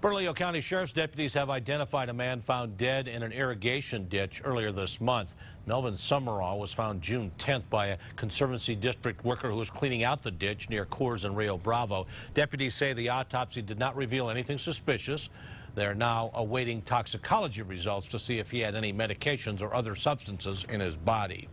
Bernalillo County Sheriff's deputies have identified a man found dead in an irrigation ditch earlier this month. Melvin Summerall was found June 10th by a Conservancy District worker who was cleaning out the ditch near Coors and Rio Bravo. Deputies say the autopsy did not reveal anything suspicious. They're now awaiting toxicology results to see if he had any medications or other substances in his body.